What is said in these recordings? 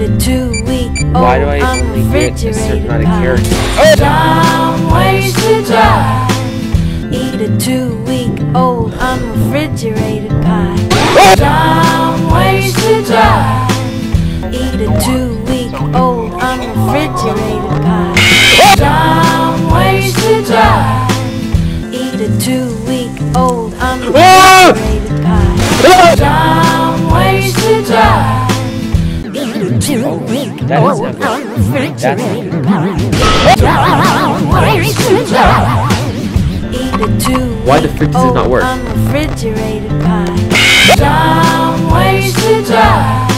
A two-week old Why do I get a certain amount of pie. characters? Some ways to die. Eat a two-week old unrefrigerated pie. Some ways to die. Eat a two-week Eat a two-week That is not good. unrefrigerated pie. Some ways to die. Eat a two-week Why the frick does it not old work? Unrefrigerated pie. Some ways to die.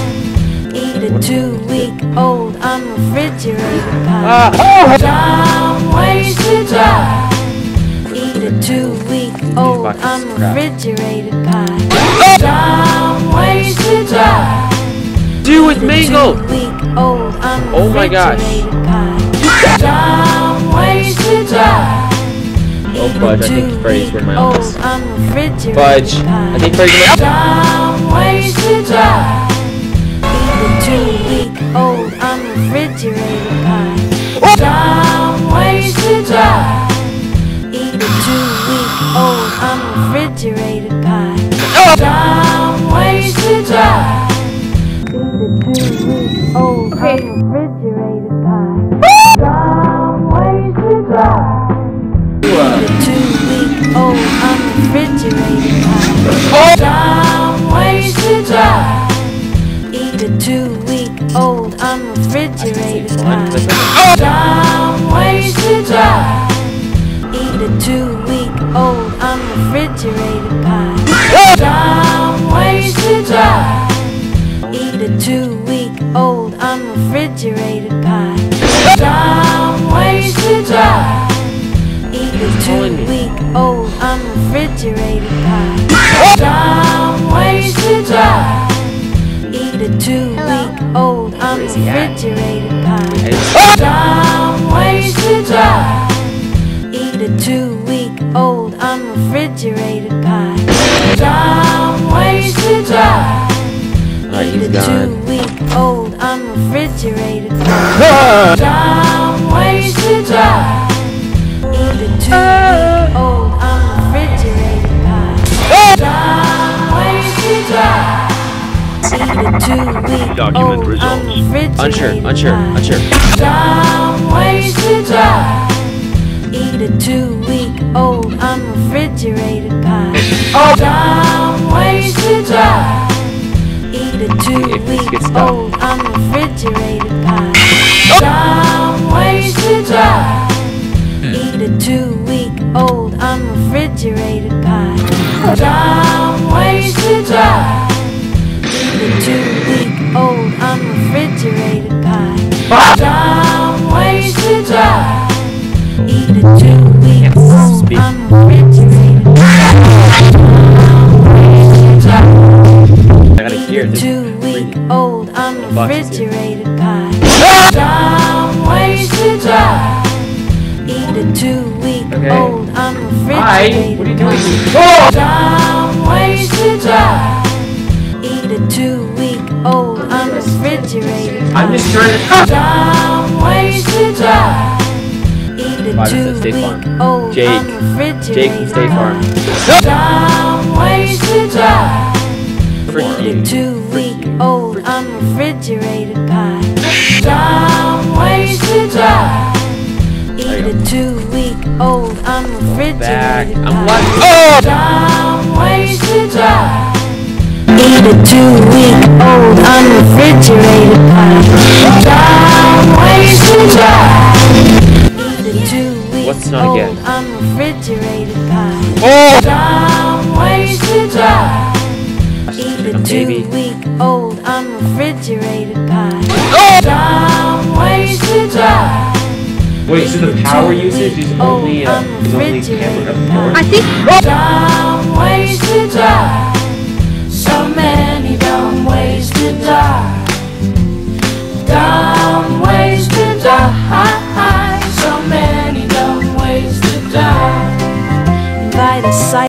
Eat a two-week old unrefrigerated pie. Ah! Some ways to die. Eat a old of crap. unrefrigerated pie. Some ways to die. Do with mango! Old Oh my gosh. unrefrigerated pie. Some die. Oh, fudge, I think Freddy's where my office. Fudge. I think Freddy's in my Some ways to die. Eat a two-week old unrefrigerated pie. Some ways to die. Eat a two-week old unrefrigerated pie. Oh. Some ways to die. Eat a two-week old die. Eat a two-week old unrefrigerated pie. Some ways to die. Eat a two-week old unrefrigerated pie. Some ways to die. Eat a two-week old unrefrigerated pie. Some ways to die. A two-week old unrefrigerated pie. Some ways to die. Eat a two-week old unrefrigerated pie. Some ways to die. Eat a two-week old Where's he at? unrefrigerated pie. Some ways to die. Eat a two-week old unrefrigerated he's a two-week old unrefrigerated pie. Some ways to die. Eat a two-week old unrefrigerated pie. Some ways to die. Eat a two-week Document results. Unsure, unsure, unsure. Some ways to die. Eat a two-week old unrefrigerated pie. Eat If this two-week gets stuck. old unrefrigerated pie. Some ways to die. Eat a two-week old unrefrigerated pie. Some ways to die. Eat a two-week old unrefrigerated pie. Some ways to die. Eat a two-week old unrefrigerated pie. Old boxes here. unrefrigerated pie. Some ways to die. Eat a two-week Okay. old Hi, unrefrigerated what are you pie. doing? Some ways to die. Eat a two-week old unrefrigerated pie. I'm pie. just trying to. Some ways to die. Eat a Five says State Farm. two-week old Jake. unrefrigerated Jake from State Farm. pie. Some ways to die. Frick Eat you. a two-week old unrefrigerated pie. Some ways to die. Eat a two-week old Back. unrefrigerated I'm pie. Oh! Some ways to die. Eat a two-week old unrefrigerated pie. Some ways to die. Eat a two-week What's not old again? unrefrigerated pie. Oh! Some ways to die. Eat a A two-week old unrefrigerated pie. Oh! Ways to die. Wait, so the power usage is only uh, is only up. I think. Oh! Some ways to die. So many dumb ways to die.